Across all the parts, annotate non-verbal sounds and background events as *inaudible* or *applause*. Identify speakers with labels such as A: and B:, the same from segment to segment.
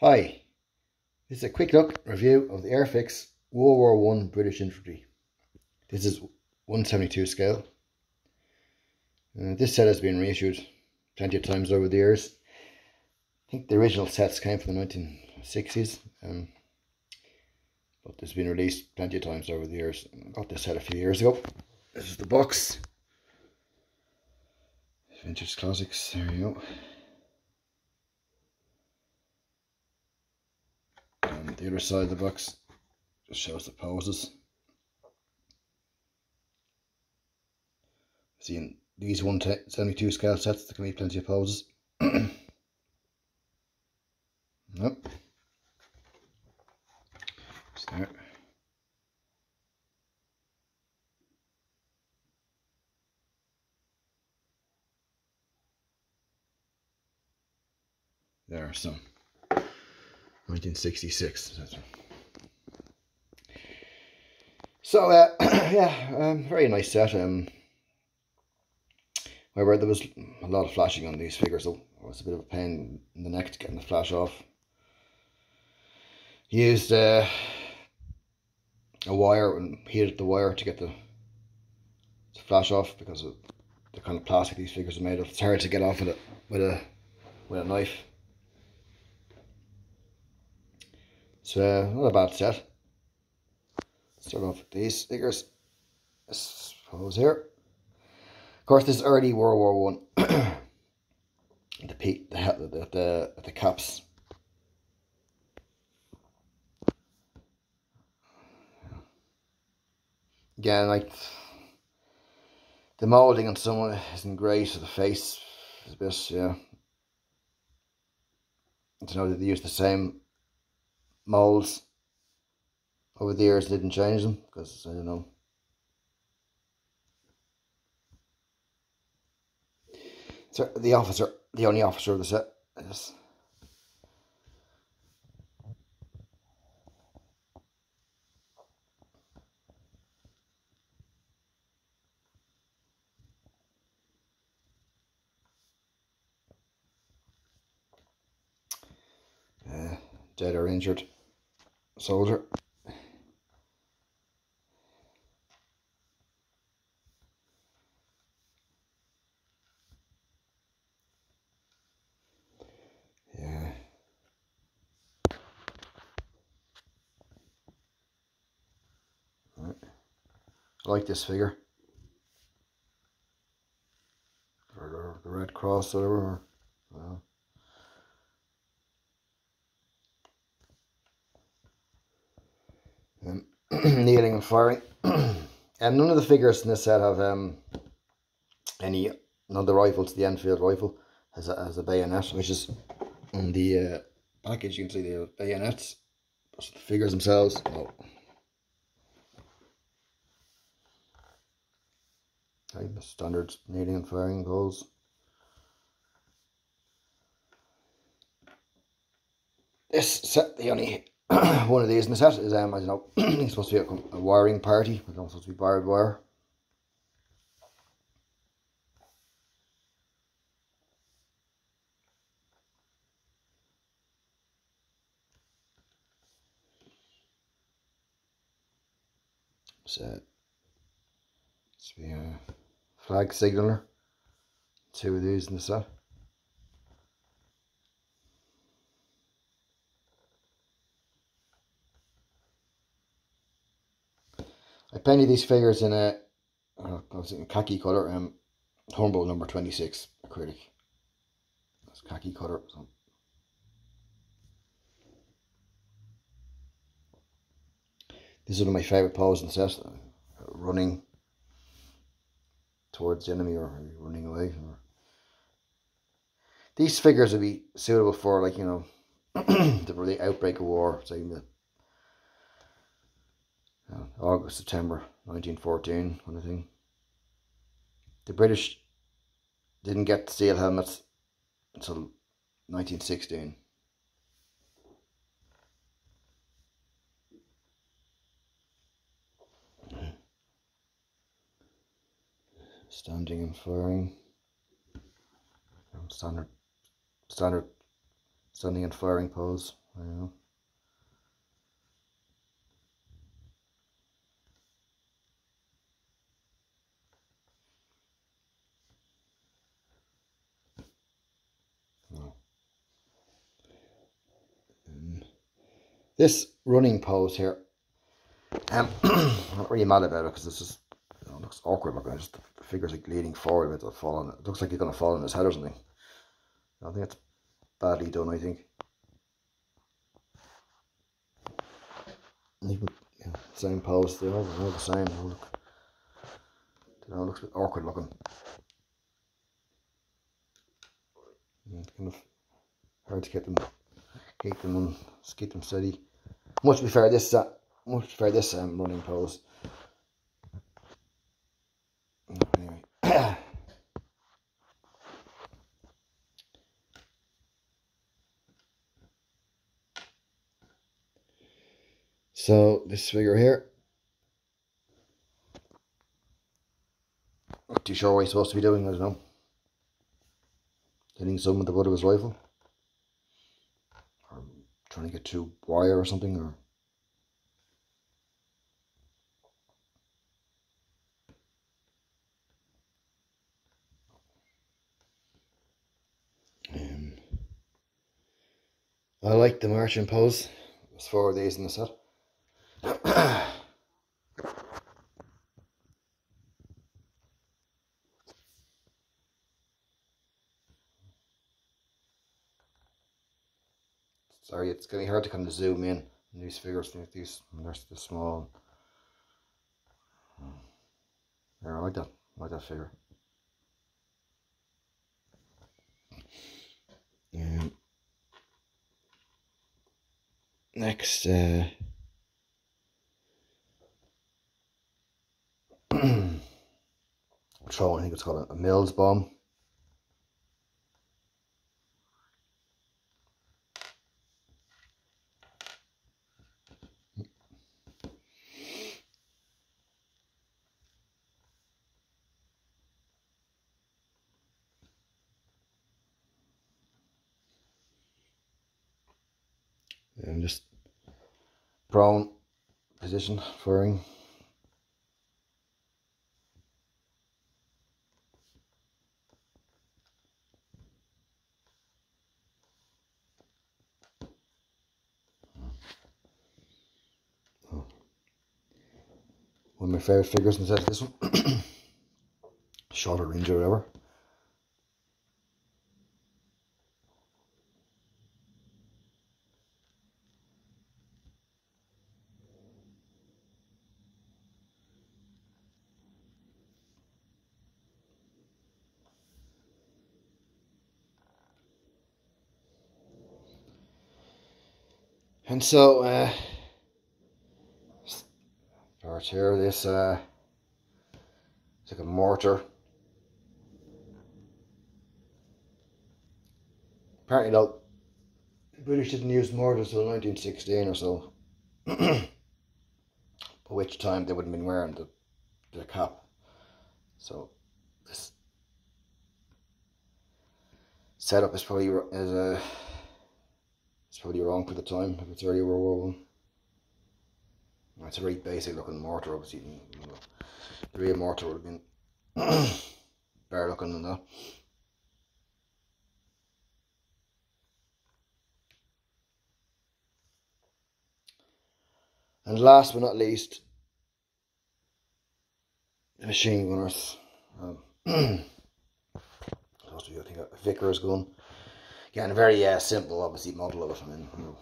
A: Hi, this is a quick look review of the Airfix World War One British Infantry. This is 172 scale. Uh, this set has been reissued plenty of times over the years. I think the original sets came from the 1960s, um, but it's been released plenty of times over the years. I got this set a few years ago. This is the box. Vintage Classics, there you go. And the other side of the box just shows the poses. Seeing these 172 scale sets, there can be plenty of poses. *clears throat* yep. Start. There are some. 1966. So, uh, *clears throat* yeah, um, very nice set. Um, however, there was a lot of flashing on these figures, so it was a bit of a pain in the neck to getting the flash off. Used uh, a wire and heated the wire to get the flash off because of the kind of plastic these figures are made of. It's hard to get off with it with a with a knife. So, uh, not a bad set. Start off with these figures. I suppose here. Of course, this is early World War One. *clears throat* the peak, the the the the caps. Again, like the molding on someone isn't great. The face is a bit, yeah. I don't know that they use the same molds over the years didn't change them because I don't know. So the officer the only officer of the set is uh, dead or injured soldier. Yeah. Right. I like this figure. Or the Red Cross or whatever. And firing. *clears throat* and none of the figures in this set have um, any, none of the rifles, the Enfield rifle has a, has a bayonet, which is on the uh, package, you can see the bayonets, but the figures themselves, no. Okay, the standard and firing goals. This set, the only *clears throat* one of these in the set is um I don't know it's supposed to be a, a wiring party. It's supposed to be barbed wire. Set. It's be a flag signaler. Two of these in the set. I painted these figures in a, uh, in khaki colour, um, Humbrol number 26 acrylic. That's khaki colour. So. This is one of my favourite poses in the set, running towards the enemy or running away. Or... These figures would be suitable for like, you know, *clears throat* the really outbreak of war, say the uh, August, September 1914 kind of thing. The British didn't get steel helmets until 1916. Standing and firing. Standard, standard standing and firing pose. I know. This running pose here, um, *clears throat* I'm not really mad about it because this is you know, looks awkward looking. Just the figure's like leaning forward a bit, falling. It looks like he's gonna fall on his head or something. I think it's badly done. I think. Yeah, same pose. They all, they're all the same. They all look. They all looks a bit awkward looking. It's kind of hard to get them, keep them on, keep them steady. Much prefer this, uh, much prefer this um, running pose. Anyway. *coughs* so this figure here. Not too sure what he's supposed to be doing, I don't know. Hitting someone with the butt of his rifle trying to get to wire or something or um, I like the marching pose. There's four of these in the set. *clears throat* Sorry, it's getting hard to kind of zoom in these figures. These they're small. Yeah, I like that. I like that figure. Um, next, uh, *clears throat* throw. I think it's called a Mills bomb. And just prone position firing. One of my favourite figures in the set this one. *coughs* Shorter range or whatever. And so, uh, part here, this, uh, it's like a mortar. Apparently, though, the British didn't use mortars until 1916 or so. *clears throat* By which time they wouldn't have been wearing the, the cap. So, this setup is probably is a uh, it's probably wrong for the time if it's early World War One. It's a very basic looking mortar, obviously. The real mortar would have been *coughs* better looking than that. And last but not least, the machine gunners. Um, supposed to be, I think, a Vickers gun. Again, a very uh, simple, obviously, model of it. I mean, you know.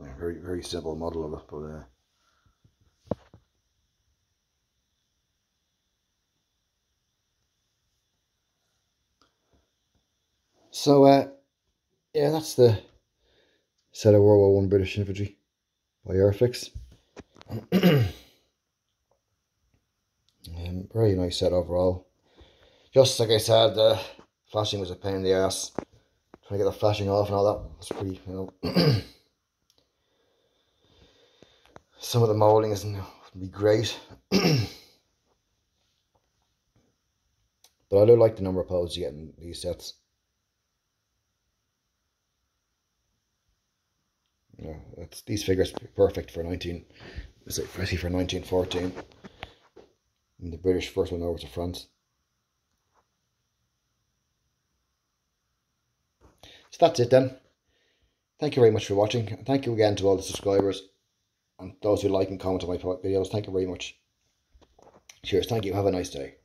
A: Yeah, very, very simple model of it, but uh, So, uh, yeah, that's the set of World War One British infantry by Airfix. um, very nice set overall. Just like I said, the flashing was a pain in the ass. Trying to get the flashing off and all that was pretty, you know. *clears throat* Some of the moulding isn't be great. *clears throat* but I do like the number of poles you get in these sets. That's these figures perfect for 19, especially for 1914. And the British first one over to France. So that's it then. Thank you very much for watching. Thank you again to all the subscribers and those who like and comment on my videos. Thank you very much. Cheers. Thank you. Have a nice day.